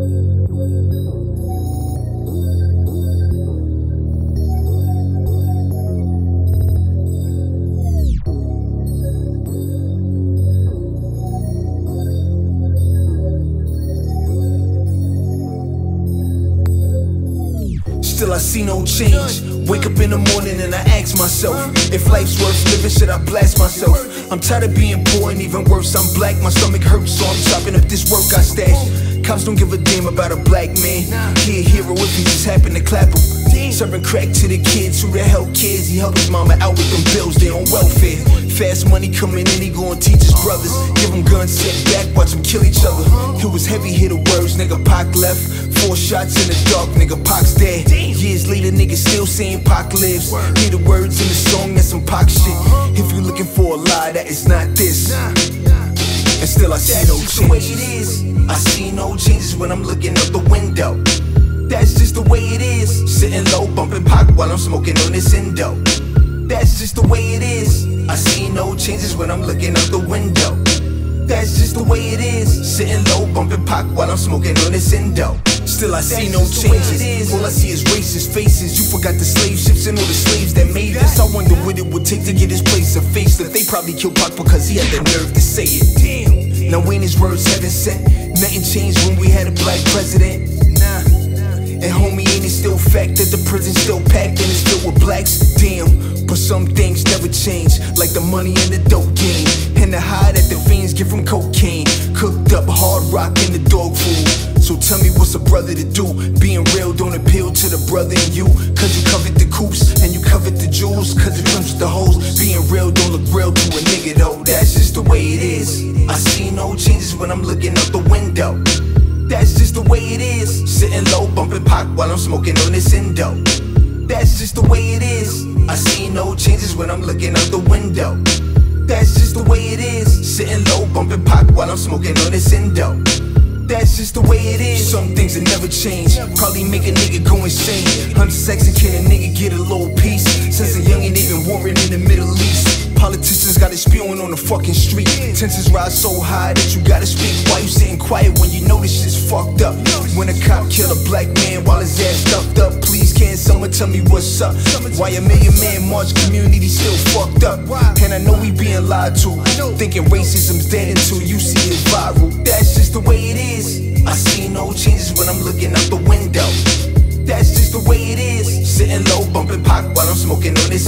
Still I see no change. Wake up in the morning and I ask myself If life's worth living, should I blast myself? I'm tired of being poor and even worse, I'm black, my stomach hurts So I'm chopping up this work I stash Cops don't give a damn about a black man. He a hero if he just happen to clap him. Serving crack to the kids, who the hell kids. He help his mama out with them bills, they on welfare. Fast money coming in, he gon' teach his brothers. Give them guns, sit back, watch them kill each other. It was heavy, hit the words, nigga Pac left. Four shots in the dark, nigga Pac's dead. Years later, niggas still saying Pac lives. Hear the words in the song, that's some Pac shit. Uh-huh. If you looking for a lie, that is not this. And still I see no changes. the way it is. I see no when I'm looking out the window. That's just the way it is. Sitting low, bumping Pac while I'm smoking on this Indo. That's just the way it is. I see no changes when I'm looking out the window. That's just the way it is. Sitting low, bumping Pac while I'm smoking on this Indo. Still I see no changes. All I see is racist faces. You forgot the slave ships and all the slaves that made us. I wonder what it would take to get his place a facelift. They probably killed Pac because he had the nerve to say it. Damn. Now when his words haven't said, nothing changed when we had a black president. Nah. And homie, ain't it still fact that the prison's still packed and it's filled with blacks? Damn. But some things never change, like the money and the dope game. And the high that the fiends get from cocaine. Cooked up hard rock in the dog food. So tell me what's a brother to do? Being real don't appeal to the brother in you. Cause you covered the coops and you covered the jewels. Cause it comes with the hoes. Being real don't look real to a nigga though. That's just the way it is. I see no changes when I'm looking out the window. That's just the way it is. Sitting low, bumping Pac while I'm smoking on this endo That's just the way it is. I see no changes when I'm looking out the window. That's just the way it is. Sitting low, bumping Pac while I'm smoking on this Indo. That's just the way it is. Some things that never change. Probably make a nigga go insane. Hunter Saxon can a nigga get a little piece. Since a youngin' even warring in the Middle East. Politicians got it spewing on the fucking street. Tensions rise so high that you gotta speak. Why you sitting quiet when you know this shit's fucked up? When a cop kill a black man while his ass stuffed up, please can't someone tell me what's up? Why a million man march community still fucked up? And I know we being lied to. Thinking racism's dead until Sitting low, bumping Pac while I'm smoking on this.